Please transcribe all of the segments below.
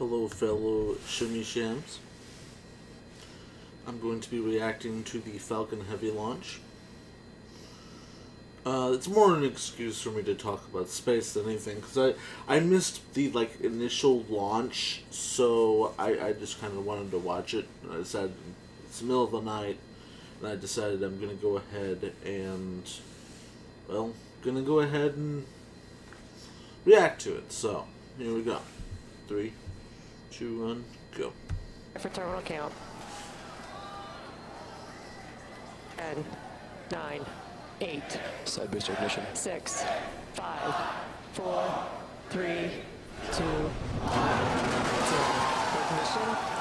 Hello, fellow Shimmy Shams. I'm going to be reacting to the Falcon Heavy launch. Uh, it's more an excuse for me to talk about space than anything, because I, I missed the, like, initial launch, so I, I just kind of wanted to watch it. I decided it's the middle of the night, and I decided I'm going to go ahead and, well, going to go ahead and react to it. So, here we go. Three, two, one, go. For terminal count. 10, 9, 8, Side booster ignition. 6, 5, 4, 3, 2, 1, 0. Ignition.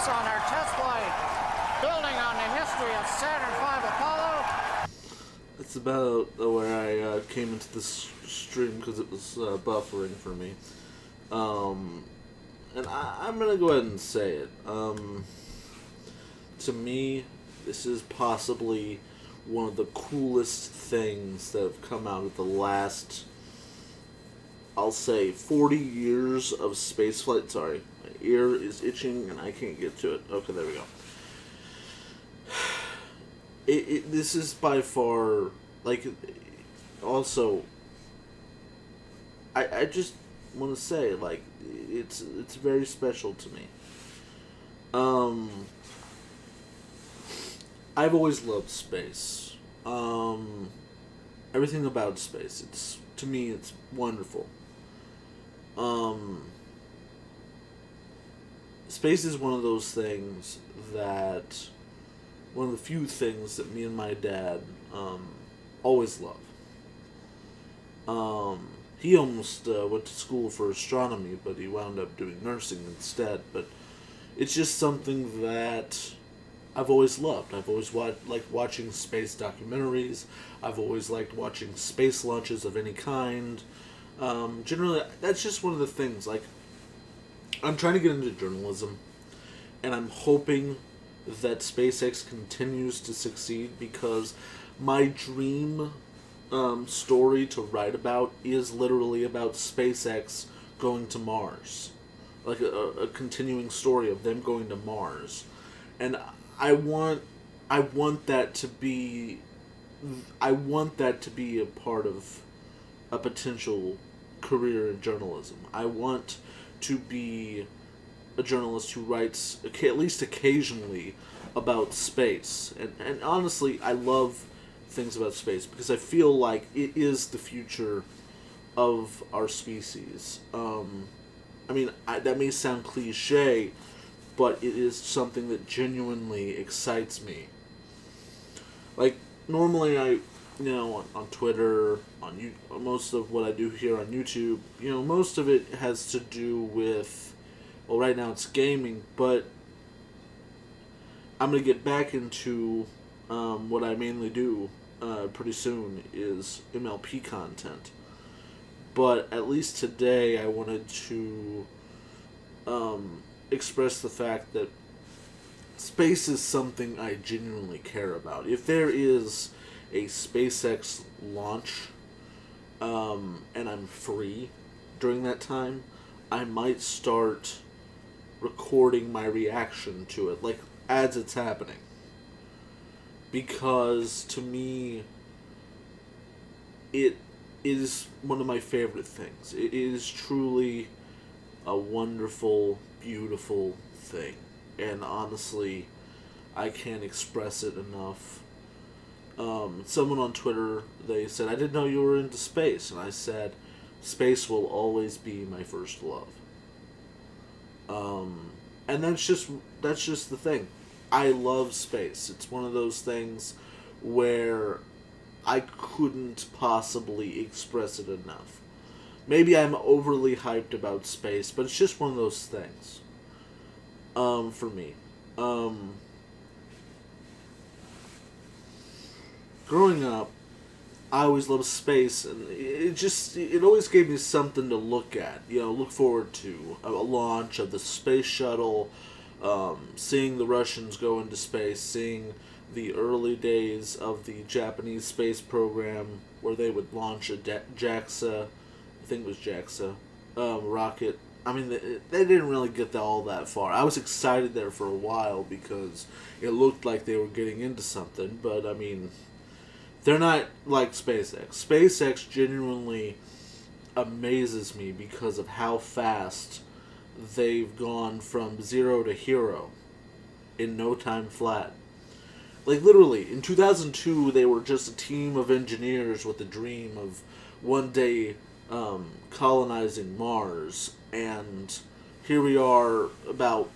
Space on our test flight. Building on the history of Saturn V Apollo. That's about uh, where I uh, came into this stream because it was uh, buffering for me. Um, and I, I'm gonna go ahead and say it. Um, to me, this is possibly one of the coolest things that have come out of the last, I'll say, 40 years of spaceflight. Sorry, ear is itching and I can't get to it. Okay, there we go it, it this is by far like also I I just want to say like it's it's very special to me. Um I've always loved space. Um everything about space. It's to me it's wonderful. Um space is one of those things that one of the few things that me and my dad um, always love. Um, he almost uh, went to school for astronomy, but he wound up doing nursing instead. But it's just something that I've always loved. I've always wa- liked watching space documentaries. I've always liked watching space launches of any kind. Um, generally, that's just one of the things. Like, I'm trying to get into journalism, and I'm hoping that SpaceX continues to succeed because my dream um, story to write about is literally about SpaceX going to Mars. Like a, a continuing story of them going to Mars. And I want I want that to be I want that to be a part of a potential career in journalism. I want to be a journalist who writes at least occasionally about space. And, and honestly, I love things about space because I feel like it is the future of our species. Um, I mean, I, that may sound cliche, but it is something that genuinely excites me. Like, normally I, you know, on, on Twitter, on you, most of what I do here on YouTube, you know, most of it has to do with well, right now it's gaming, but I'm gonna get back into um, what I mainly do uh, pretty soon is MLP content. But at least today, I wanted to um, express the fact that space is something I genuinely care about. If there is a SpaceX launch um, and I'm free during that time, I might start recording my reaction to it, like as it's happening. Because to me, it is one of my favorite things. It is truly a wonderful, beautiful thing. And honestly, I can't express it enough. Um, someone on Twitter, they said, I didn't know you were into space. And I said, space will always be my first love. Um, and that's just that's just the thing. I love space. It's one of those things where I couldn't possibly express it enough. Maybe I'm overly hyped about space, but it's just one of those things. Um, for me. Um, growing up, I always loved space, and it just it always gave me something to look at. You know, look forward to a launch of the space shuttle, um, seeing the Russians go into space, seeing the early days of the Japanese space program where they would launch a JAXA, I think it was JAXA, um, rocket. I mean, they, they didn't really get that all that far. I was excited there for a while because it looked like they were getting into something, but I mean, they're not like SpaceX. SpaceX genuinely amazes me because of how fast they've gone from zero to hero in no time flat. Like literally, in 2002, they were just a team of engineers with the dream of one day um, colonizing Mars, and here we are about.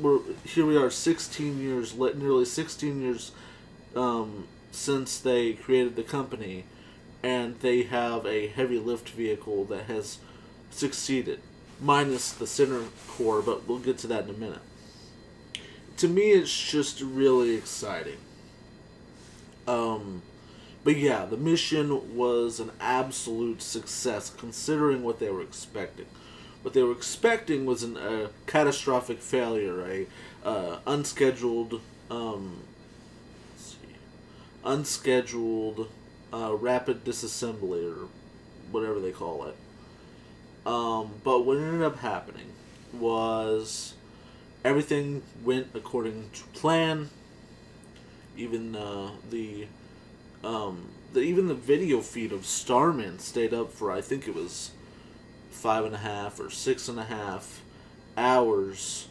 We're here. We are 16 years, nearly 16 years um, since they created the company, and they have a heavy lift vehicle that has succeeded, minus the center core, but we'll get to that in a minute. To me, it's just really exciting. Um, but yeah, the mission was an absolute success considering what they were expecting. What they were expecting was an, a catastrophic failure, a uh, unscheduled um, unscheduled uh, rapid disassembly or whatever they call it. Um, but what ended up happening was everything went according to plan. Even uh, the, um, the even the video feed of Starman stayed up for I think it was five and a half or six and a half hours,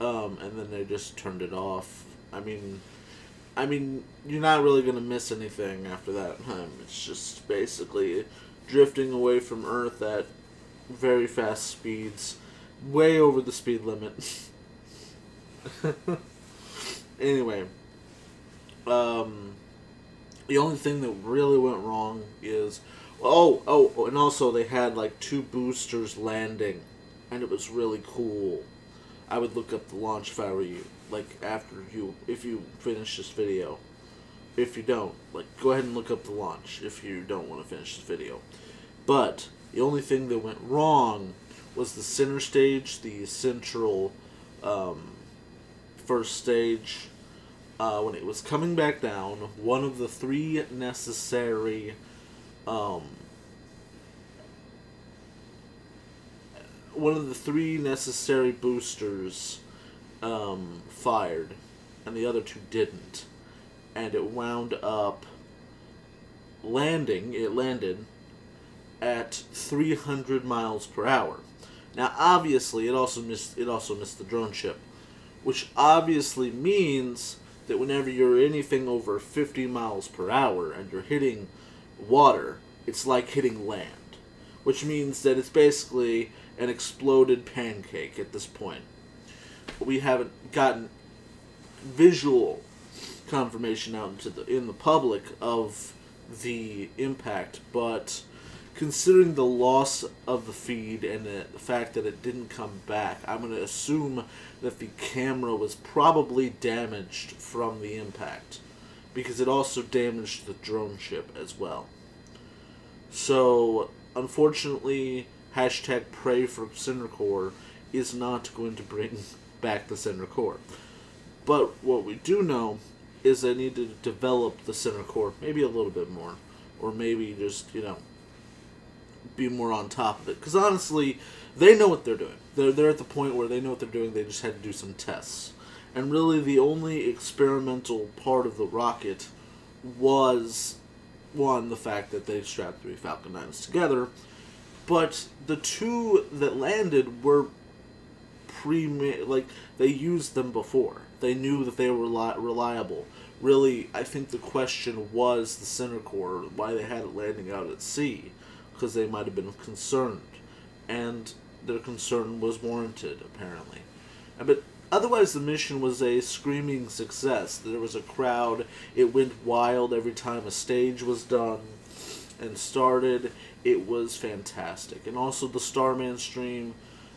um, and then they just turned it off. I mean, I mean, you're not really gonna miss anything after that time. It's just basically drifting away from Earth at very fast speeds, way over the speed limit. anyway, um, the only thing that really went wrong is, oh, oh, and also they had like two boosters landing, and it was really cool. I would look up the launch if I were you like after you if you finish this video. If you don't, like go ahead and look up the launch if you don't want to finish this video. But the only thing that went wrong was the center stage, the central um, first stage. Uh, when it was coming back down, one of the three necessary um, one of the three necessary boosters um, fired, and the other two didn't. And it wound up landing, it landed at 300 miles per hour. Now, obviously, it also missed it also missed the drone ship, which obviously means that whenever you're anything over 50 miles per hour and you're hitting water, it's like hitting land, which means that it's basically an exploded pancake at this point we haven't gotten visual confirmation out into the in the public of the impact, but considering the loss of the feed and the, the fact that it didn't come back, I'm going to assume that the camera was probably damaged from the impact because it also damaged the drone ship as well. So, unfortunately, hashtag pray for Center Core is not going to bring back the center core. But what we do know is they need to develop the center core maybe a little bit more, or maybe just you know be more on top of it. Because honestly, they know what they're doing. They're they're at the point where they know what they're doing. They just had to do some tests, and really the only experimental part of the rocket was one the fact that they strapped three Falcon 9s together, but the two that landed were pre like they used them before. They knew that they were reliable. Really, I think the question was the center core, why they had it landing out at sea, because they might have been concerned, and their concern was warranted apparently. But otherwise the mission was a screaming success. There was a crowd. It went wild every time a stage was done and started. It was fantastic. And also the Starman stream.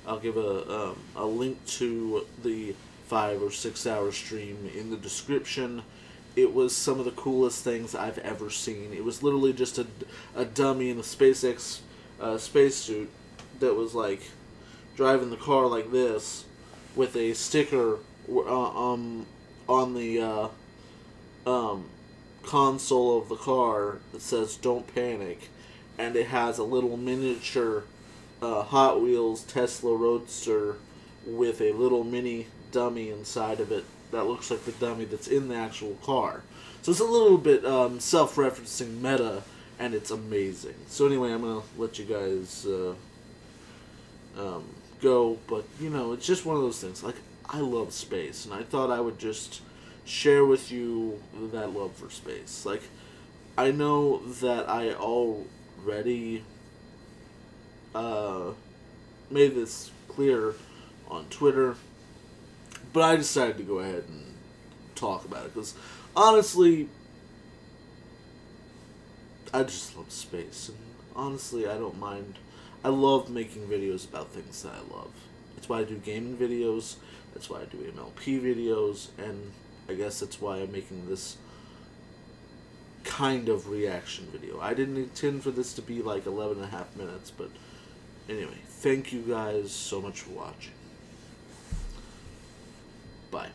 I'll give a um, a link to the five or six hour stream in the description. It was some of the coolest things I've ever seen. It was literally just a, a dummy in a SpaceX uh, spacesuit that was like driving the car like this with a sticker uh, um on the uh, um console of the car that says "Don't panic," and it has a little miniature uh, Hot Wheels Tesla Roadster with a little mini dummy inside of it that looks like the dummy that's in the actual car. So it's a little bit um, self-referencing meta, and it's amazing. So anyway, I'm gonna let you guys uh, um, go, but you know, it's just one of those things. Like I love space, and I thought I would just share with you that love for space. Like I know that I already uh, made this clear on Twitter, but I decided to go ahead and talk about it because honestly, I just love space, and honestly, I don't mind. I love making videos about things that I love. That's why I do gaming videos. That's why I do MLP videos, and I guess that's why I'm making this kind of reaction video. I didn't intend for this to be like 11 and a half minutes, but Anyway, thank you guys so much for watching. Bye.